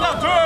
la deux